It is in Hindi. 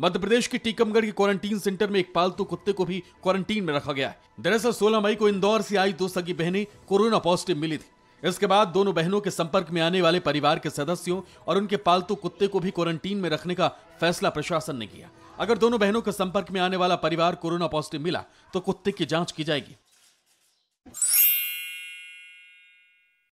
मध्य प्रदेश के टीकमगढ़ के क्वारंटीन सेंटर में एक पालतू कुत्ते को भी क्वारंटीन में रखा गया है। दरअसल 16 मई को इंदौर से आई दो सगी बहनें कोरोना पॉजिटिव मिली थी। इसके बाद दोनों बहनों के संपर्क में आने वाले परिवार के सदस्यों और उनके पालतू कुत्ते को भी क्वारंटीन में रखने का फैसला प्रशासन ने किया। अगर दोनों बहनों के संपर्क में आने वाला परिवार कोरोना पॉजिटिव मिला तो कुत्ते की जाँच की जाएगी।